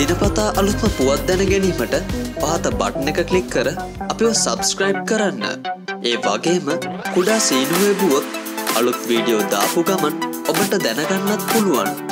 දිනපතා අලුත්ම පුවත් දැන ගැනීමට පහත බට්න එක කලික් කර අපිව සබස්ක්‍රයිබ් කරන්න. ඒ වගේම කුඩා සීනුවබුවොත් අලුත් වීඩියෝ දාපු ගමන් ඔබට දැනගන්නත් පුළුවන්.